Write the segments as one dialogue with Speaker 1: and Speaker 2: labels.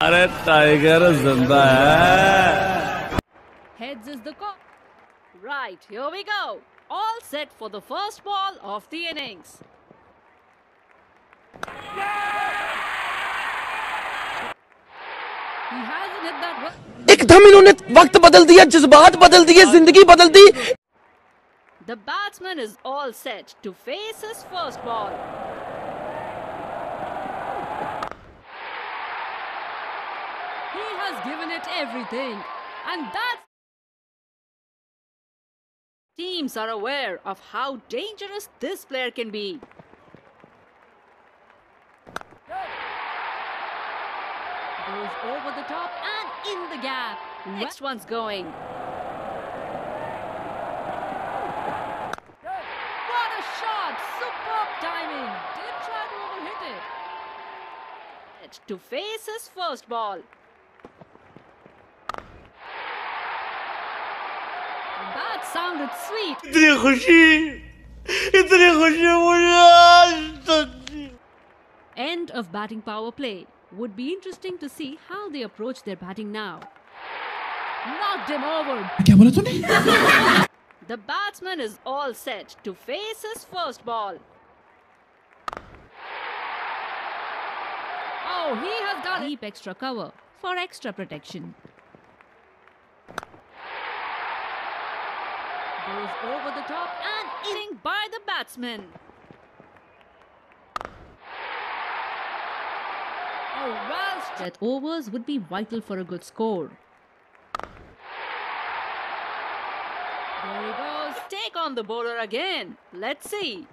Speaker 1: अरे टाइगर ज़िंदा है
Speaker 2: Heads is the call. Right, here we go. All set for the first
Speaker 3: एकदम इन्होंने वक्त बदल दिया जज्बात बदल दिए ज़िंदगी बदल दी
Speaker 2: the batsman is all set to face first ball He has given it everything, and that teams are aware of how dangerous this player can be. Goes over the top and in the gap. Next one's going. What a shot! Superb timing. Did try to overhit it. To face his first ball. That sounded sweet.
Speaker 1: इतनी खुशी इतनी खुशी मुझे आज तक
Speaker 2: End of batting power play. Would be interesting to see how they approach their batting now. Knocked him over.
Speaker 3: क्या बोला तूने
Speaker 2: The batsman is all set to face his first ball. Oh, he has got deep extra cover for extra protection. Goes over the top and in by the batsman. Oh, well, that overs would be vital for a good score. There he goes. Take on the bowler again. Let's see.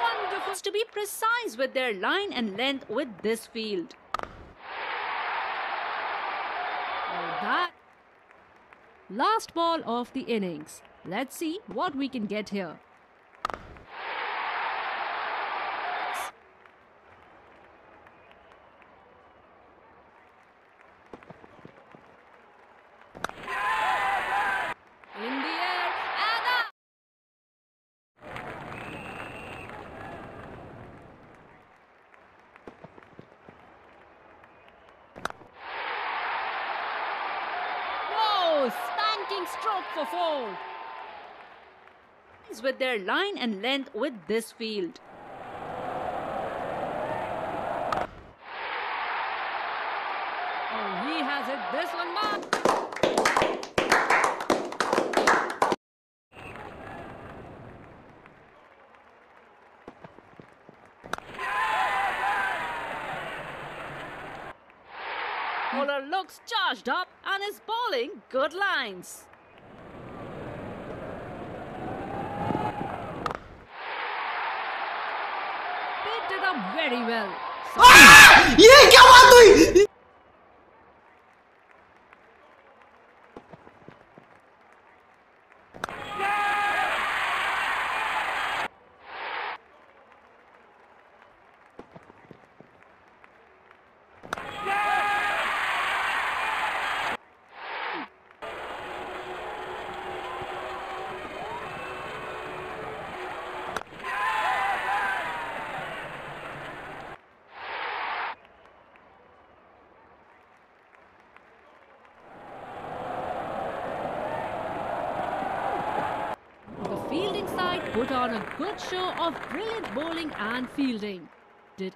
Speaker 2: Wonderful to be precise with their line and length with this field. Oh, that. Last ball of the innings. Let's see what we can get here. In the air and up. Whoa! Spanking stroke for four. With their line and length with this field. Oh, he has it. this one, Mark. Bowler looks charged up and is bowling good lines. Picked it up very well.
Speaker 3: ये क्या बात हुई
Speaker 2: put on a good show of brilliant bowling and fielding. Did